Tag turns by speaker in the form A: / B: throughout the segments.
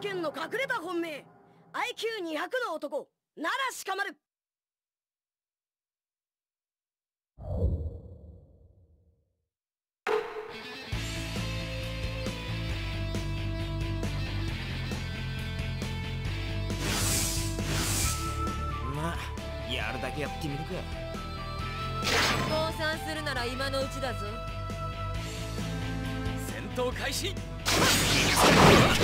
A: 試験の隠れた本命。IQ200 の男。ならしかまる。
B: まあやるだけやってみるか。
C: 降参するなら今のうちだぞ。
B: 戦闘開始よし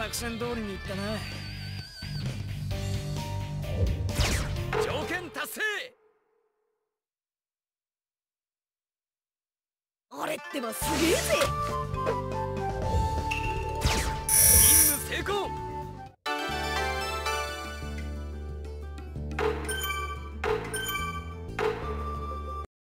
B: 作戦通りにいったな。条件達成。
A: あれってばすげえぜ。